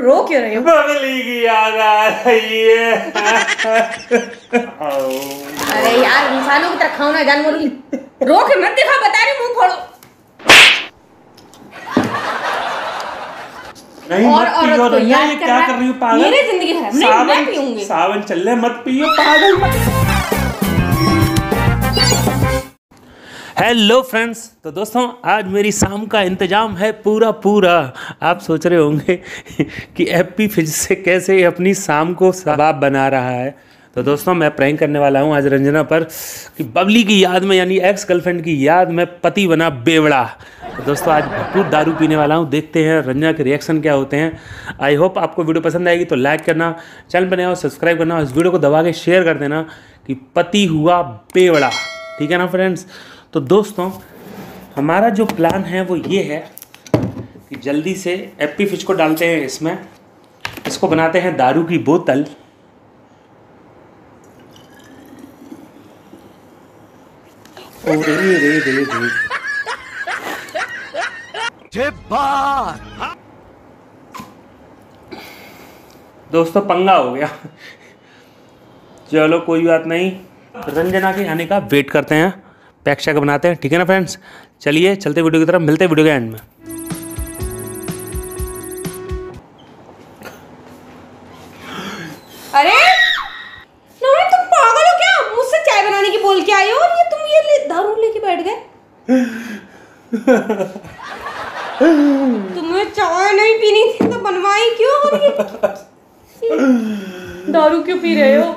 रो क्यों रहे हो? बबली की याद आ रही है। अरे यार इंसानों की तरह खाओ ना जानवरों की। रो के मत दिखा बता रही मुँह फोड़ो नहीं और मत पियो रंजना याद ये क्या कर रही हो पागल? मेरी ज़िंदगी खराब। नहीं, मैं सावन पीऊँगी। सावन चल रहा मत पियो पागल हेलो फ्रेंड्स तो दोस्तों, आज मेरी शाम का इंतज़ाम है पूरा पूरा। आप सोच रहे होंगे कि एप्पी फिज से कैसे अपनी शाम को शबाब बना रहा है। तो दोस्तों, मैं प्रैंक करने वाला हूँ आज रंजना पर कि बबली की याद में, यानी एक्स गर्लफ्रेंड की याद में पति बना बेवड़ा। तो दोस्तों, आज भरपूर दारू पीने वाला हूँ। देखते हैं रंजना के रिएक्शन क्या होते हैं। आई होप आपको वीडियो पसंद आएगी तो लाइक करना। चैनल नया सब्सक्राइब करना। और इस वीडियो को दबा के शेयर कर देना कि पति हुआ बेवड़ा। ठीक है ना फ्रेंड्स तो दोस्तों हमारा जो प्लान है वो ये है कि जल्दी से एप्पी फ़िश को डालते हैं इसमें। इसको बनाते हैं दारू की बोतल। ओ रे रे रे रे। दोस्तों पंगा हो गया। चलो कोई बात नहीं। रंजना के आने का वेट करते हैं। पैक शैक बनाते हैं, ठीक है ना फ्रेंड्स चलिए, चलते वीडियो की तरफ़, मिलते हैं वीडियो के एंड में। अरे! नवनीत, तुम पागल हो क्या? मुझसे चाय बनाने की बोल के आए हो और ये तुम ये दारू लेके बैठ गए। तुम्हें चाय नहीं पीनी थी तो बनवाई क्यों और ये दारू क्यों पी रहे हो?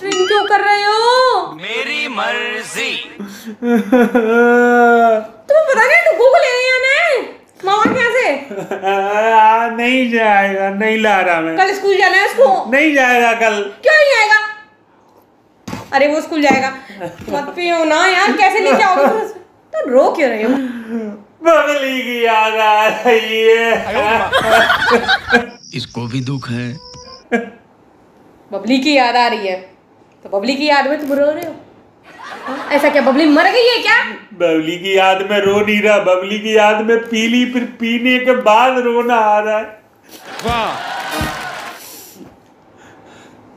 ड्रिंक क्यों कर रहे हो? मेरी मर्ज़ी। तुम्हें पता नहीं डुगू को ले रही है मामा क्या से? नहीं जाएगा नहीं ला रहा मैं। कल स्कूल जाना है उसको। नहीं जाएगा कल। क्यों नहीं आएगा? अरे वो स्कूल जाएगा। मत पियो ना यार कैसे लेके आओगे तो रो क्यों रहे हो? बबली की याद आ रही है। इसको भी दुख है। बबली की याद आ रही है। तो बबली की याद में तुम रो रहे हो? हाँ? ऐसा क्या बबली मर गई है क्या? बबली की याद में रो नहीं रहा बबली की याद में पी ली फिर पीने के बाद रोना आ रहा है।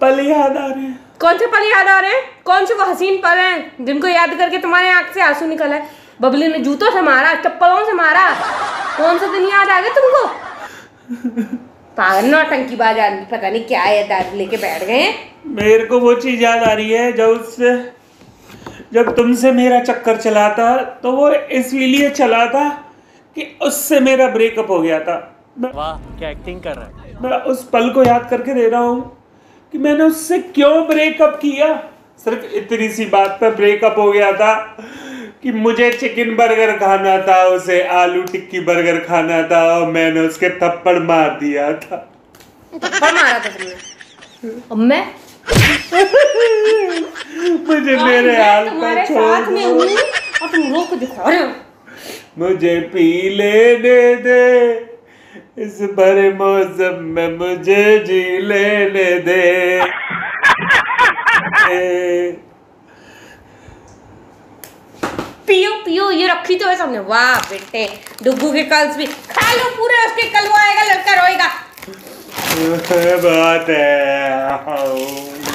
पल याद आ रहे हैं। कौन से पल याद आ रहे हैं? कौन से वो हसीन पल हैं जिनको याद करके तुम्हारे आँख से आँसू निकल आए? बबली ने जूतों से मारा चप्पलों से मारा। कौन सा दिन याद आ गया तुमको? पागल नौटंकी बाज आदमी पता नहीं क्या है दारू लेके बैठ गए मेरे को वो चीज़ याद आ रही है जब उससे जब तुमसे मेरा चक्कर चला था तो वो इसलिए चला था कि उससे मेरा ब्रेकअप हो गया था। वाह क्या एक्टिंग कर रहा है? मैं उस पल को याद करके दे रहा हूँ कि मैंने उससे क्यों ब्रेकअप किया। सिर्फ़ इतनी सी बात पर ब्रेकअप हो गया था। कि मुझे चिकन बर्गर खाना था उसे आलू टिक्की बर्गर खाना था और मैंने उसके थप्पड़ मार दिया था। थप्पड़ मारा था तुमने? और मैं? मुझे मेरे हाल पर छोड़ दो। हूँ। और तुम रो को दिखा रहे हो। मुझे पी लेने दे इस भरे मौसम में मुझे जी लेने दे। ए, पियो पियो ये रखी तो है सामने। वाह बेटे। डुग्गू के कल्स भी। खा लो पूरे उसके कल वो आएगा लड़का रोएगा। बहुत है।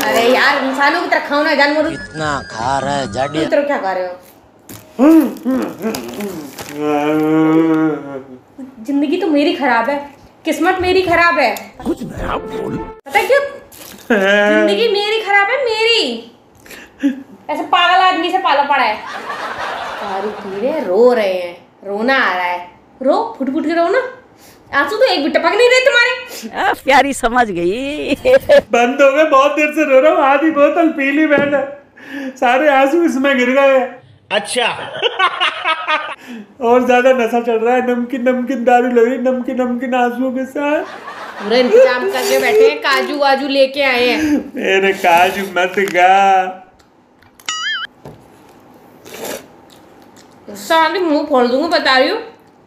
अरे यार इंसानों की तरह खाओ ना जानवरों की इतना खा रहा है जाडी तरह क्या खा रहे हो? ज़िंदगी तो मेरी खराब है। किस्मत मेरी खराब है। कुछ नया बोल। पता क्यों? ज़िंदगी मेरी खराब है मेरी। ऐसे पागल आदमी से पाला पड़ा है। दारू पी रहे हैं, रो रहे हैं। रोना आ रहा है। रो फुट फुट के रो ना आँसू तो एक भी टपक नहीं रहे तुम्हारे। आ, प्यारी समझ गई। बंद हो गए बहुत देर से रो रहा हूँ आधी बोतल पी ली मैंने सारे आँसू इसमें गिर गए अच्छा। और ज़्यादा नशा चढ़ रहा है नमकीन नमकीन दारू लग रही नमकीन नमकीन आंसुओं के साथ। पूरा इंतज़ाम करके बैठे हैं काजू वाजू लेके आए हैं। मेरे काजू मत गा साले मुँह फोड़ दूँगा बता रही हूँ?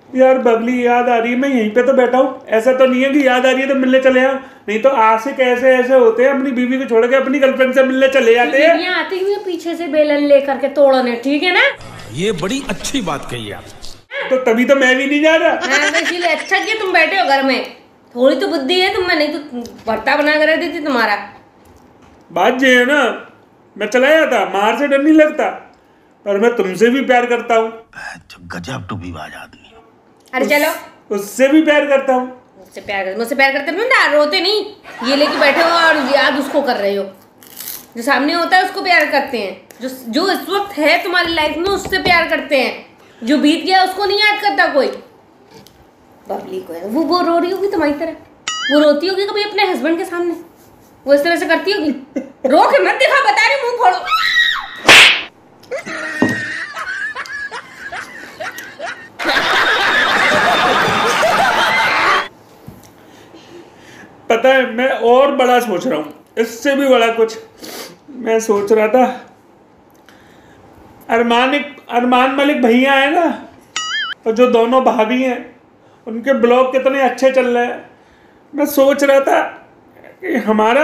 यार बबली याद आ रही है मैं यहीं पे तो बैठा हूँ। ऐसा तो नहीं है कि याद आ रही है तो मिलने चले आओ नहीं तो आशिक ऐसे ऐसे होते हैं अपनी बीवी को छोड़ के अपनी गर्लफ्रेंड से मिलने चले जाते हैं। बीवियाँ आती हुई पीछे से बेलन लेकर के तोड़ने ठीक है ना? ये बड़ी अच्छी बात कही आप तो तभी तो मैं भी नहीं जा रहा। हाँ इसीलिए अच्छा किया तुम बैठे हो घर में। थोड़ी तो बुद्धि है तुम में नहीं तो भरता बना कर देती तुम्हारा। बात ये है ना मैं चला जाता मार से डर नहीं लगता। पर मैं तुमसे भी प्यार करता हूँ। गजब टू भी बाज आदमी अरे चलो। उससे भी प्यार करता हूँ। मुझसे प्यार कर मुझसे प्यार करते ना रोते नहीं। ये लेके बैठे हो और याद उसको कर रहे हो। जो सामने होता है उसको प्यार करते हैं। जो जो इस वक्त है तुम्हारी लाइफ में उससे प्यार करते हैं। जो बीत गया उसको नहीं याद करता कोई। बबली को वो वो रो रही होगी तुम्हारी तरह। वो रोती होगी कभी अपने हस्बैंड के सामने। वो इस तरह से करती होगी। रो के मत दिखा बता रही मुँह फोड़ो। पता है, मैं और बड़ा सोच रहा हूँ। इससे भी बड़ा कुछ मैं सोच रहा था। अरमान एक, अरमान मलिक भैया है ना, और जो दोनों भाभी हैं, उनके ब्लॉग कितने अच्छे चल रहे हैं। मैं सोच रहा था कि हमारा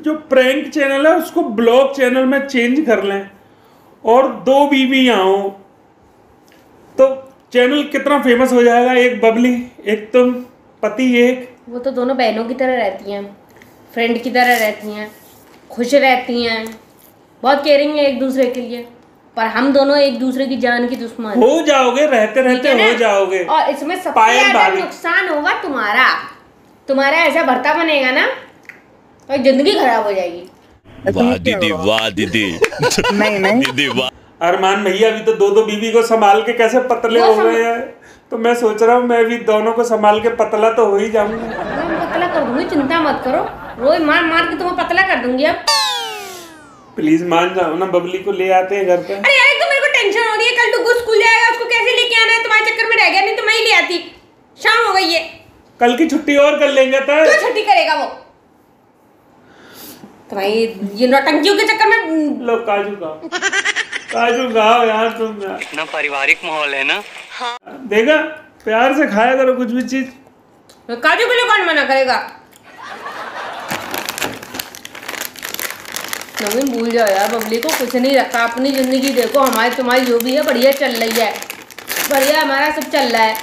जो प्रैंक चैनल है, उसको ब्लॉग चैनल में चेंज कर लें। और दो बीवियाँ हो तो चैनल कितना फ़ेमस हो जाएगा? एक बबली एक तुम पति एक। वो तो दोनों बहनों की तरह रहती हैं फ्रेंड की तरह रहती हैं खुश रहती हैं बहुत केयरिंग है एक दूसरे के लिए पर हम दोनों एक दूसरे की जान की दुश्मन। हो जाओगे रहते रहते हो जाओगे। और इसमें सबसे ज़्यादा नुकसान होगा तुम्हारा। तुम्हारा ऐसा भरता बनेगा ना और ज़िंदगी खराब हो जाएगी। वाह दीदी वाह दीदी। नहीं नहीं। दीदी वाह। अरमान भैया अभी तो दो दो बीवी को संभाल के कैसे पतले हो गए हैं? तो मैं सोच रहा हूँ मैं भी दोनों को संभाल के पतला तो हो ही जाऊँगा। पतला कर दूँगी चिंता मत करो। रोज मार मार के तुम्हें पतला कर दूँगी अब। प्लीज़ मान जाओ ना बबली को ले आते हैं घर पे। अरे यार तो मेरे को टेंशन हो रही है। कल डुगू स्कूल जाएगा उसको कैसे लेके आना है? तुम्हारे चक्कर में रह गया नहीं तो मैं ही ले आती। शाम हो गई है। कल की छुट्टी और कर लेंगे तो। छुट्टी करेगा वो? तुम्हारी ये नौटंकियों के चक्कर में लो काजू खाओ। काजू खाओ यार तुम यार इतना पारिवारिक माहौल है ना। हाँ। देखा प्यार से खाया करो कुछ भी चीज़। काजू के लिए कौन मना करेगा? नवीन भूल जाओ यार बबली को कुछ नहीं रखा। अपनी ज़िंदगी देखो हमारी तुम्हारी जो भी है बढ़िया चल रही है। बढ़िया हमारा सब चल रहा है।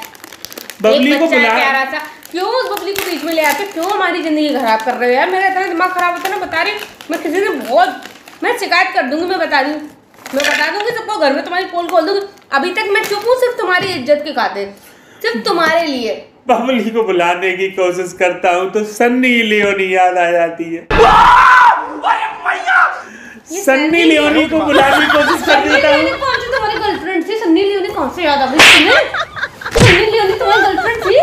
बबली एक को बच्चा बुला प्यारा सा। क्यों उस बबली को बीच में ले आते? क्यों हमारी ज़िंदगी खराब कर रहे हो यार? मेरा इतना दिमाग खराब होता है ना बता रही मैं किसी से बहुत मैं शिकायत कर दूँगी मैं बता हूँ मैं बता दूँगी सबको घर में तुम्हारी पोल खोल दूँगी। अभी तक मैं चुप हूँ सिर्फ़ तुम्हारी इज़्ज़त के खातिर। सिर्फ़ तुम्हारे लिए। बबली को बुलाने की कोशिश करता हूँ तो सन्नी लियोनी याद आ जाती है। सन्नी लियोनी को बुलाने की कोशिश कर सन्नी देता लियोनी हूँ कौन सी तुम्हारी गर्लफ्रेंड थी? सन्नी लियोनी कौन से याद आ गई तुम्हें सन्नी लियोनी तुम्हारी गर्लफ्रेंड थी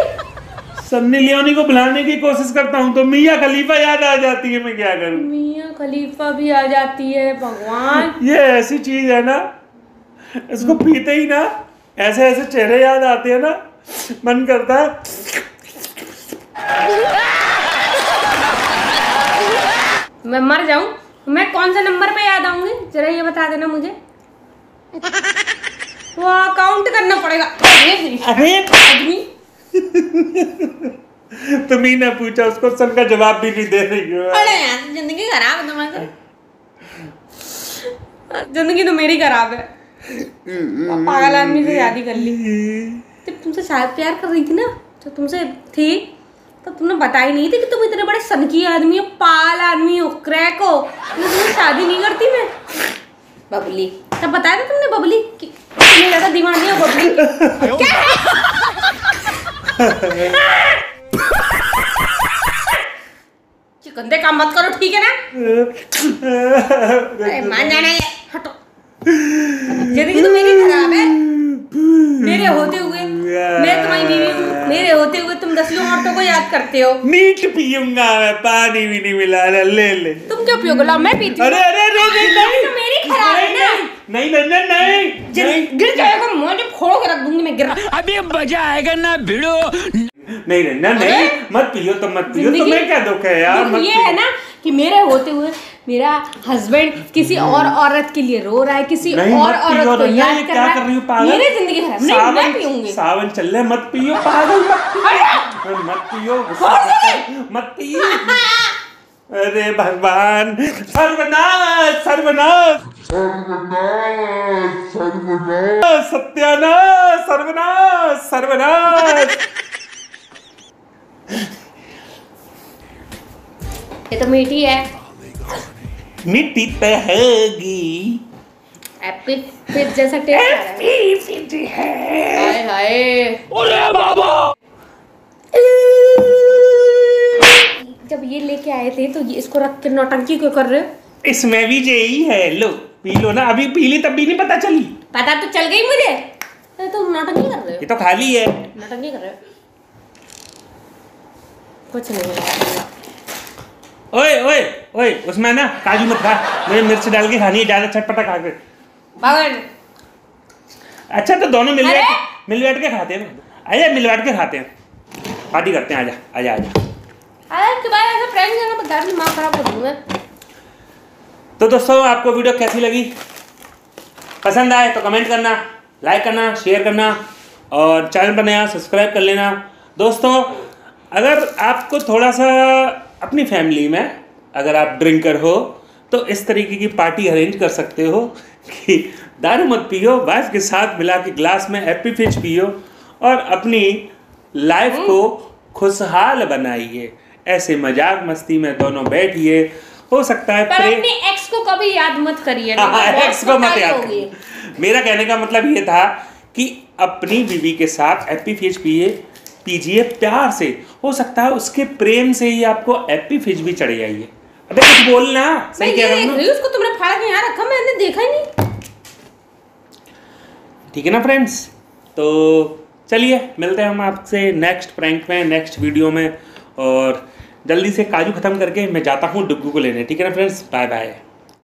सन्नी लियोनी को बुलाने की कोशिश करता हूँ तो मियाँ खलीफा याद आ जाती है मैं क्या करूँ? मियाँ खलीफा भी आ जाती है भगवान। ये ऐसी चीज़ है ना इसको पीते ही ना ऐसे ऐसे चेहरे याद आते हैं ना मन करता है। मैं मर जाऊँ? मैं कौन से नंबर पे याद आऊँगी? जरा ये बता देना मुझे। वो काउंट करना पड़ेगा। अरे अरे आदमी। तुम ही ने पूछा उसको सन का जवाब भी नहीं दे रही हो। अरे यार ज़िंदगी खराब है तुम्हारी। ज़िंदगी तो मेरी खराब है। पागल आदमी से शादी कर ली। जब तुमसे शायद प्यार कर रही थी ना जब तुमसे थी तो तुमने बताई नहीं थी कि तुम इतने बड़े सनकी आदमी हो पागल आदमी हो क्रैक हो। मैं तुमसे शादी नहीं करती मैं। बबली। तब बताया था तुमने बबली कि इतनी ज़्यादा दीवानी हो बबली। क्या है? गंदे काम मत करो ठीक है ना? अरे मान जाना ये हटो। ज़िंदगी तो मेरी खराब है। मेरे होते हुए मैं तुम्हारी बीवी हूँ मेरे होते हुए तुम दसियों औरतों को याद करते हो। नीट पीऊँगा मैं पानी भी नहीं मिला ले ले। तुम क्यों पियोगे? लाओ मैं पीती हूँ। अरे अरे अरे नहीं खराब है ना नहीं नहीं नहीं नहीं गिर जाएगा मुझे फोड़ के रख दूँगी मैं गिर अभी मज़ा आएगा ना भिड़ो नहीं नहीं मत पियो तो मत पियो तुम्हें क्या दुख है यार मत ये है ना कि मेरे होते हुए मेरा हस्बैंड किसी और औरत के लिए रो रहा है किसी नहीं और औरत को याद कर क्या रहा कर रही हो है पागल मेरी ज़िंदगी खराब नहीं मैं सावन पीऊँगी सावन चल रहा है मत पियो पागल मत पियो मत पियो गुस्सा मत कर, मत पियो अरे भगवान सर्वनाश सर्वनाश। सर्वनाश सत्यानाश सर्वनाश सर्वनाश। ये तो मीठी है। मिट्टी तहगी एप्पी फिर जैसा टेस्ट आ रहा है। हाय हाय। जब ये लेके आए थे तो ये इसको रख के नौटंकी क्यों कर रहे हो? इसमें भी यही है लो पी लो ना अभी पी ली तब भी नहीं पता चली। पता तो चल गई मुझे। तुम नौटंकी कर रहे हो? ये तो खाली है। नौटंकी कर रहे हो? कुछ नहीं है ओए ओए ओए उसमें ना काजू मत खा मुझे मिर्च डाल के खानी है ज़्यादा चटपटा खा के। अच्छा तो दोनों मिल! बैठ मिल बैठ के खाते हैं। आजा मिल बैठ के खाते हैं। पार्टी करते हैं आजा आजा आजा। अरे के बाद ऐसा प्रैंक करना बता रही माँ खराब कर दूँ तो दोस्तों आपको वीडियो कैसी लगी? पसंद आए तो कमेंट करना लाइक करना शेयर करना और चैनल पर नया सब्सक्राइब कर लेना। दोस्तों अगर आपको थोड़ा सा अपनी फैमिली में अगर आप ड्रिंकर हो तो इस तरीके की पार्टी अरेंज कर सकते हो कि दारू मत पियो वाइफ के साथ मिला के ग्लास में हैप्पी फ़िश पियो और अपनी लाइफ को खुशहाल बनाइए। ऐसे मज़ाक मस्ती में दोनों बैठिए हो सकता है पर प्रे- अपनी एक्स को कभी याद मत करिए हाँ, एक्स को मत याद होगी। करो। मेरा कहने का मतलब ये था कि अपनी बीवी के साथ एप्पी फ़िश पिए पीजिए प्यार से। हो सकता है उसके प्रेम से ही आपको एप्पी फ़िश भी चढ़ जाइए अबे कुछ बोलना। सही कह रहा हूँ हूँ उसको तुमने फाड़ के यहाँ रखा मैंने देखा ही नहीं। ठीक है ना फ्रेंड्स तो चलिए मिलते हैं हम आपसे नेक्स्ट प्रैंक में नेक्स्ट वीडियो में और जल्दी से काजू खत्म करके मैं जाता हूँ डुग्गू को लेने। ठीक है ना फ्रेंड्स बाय बाय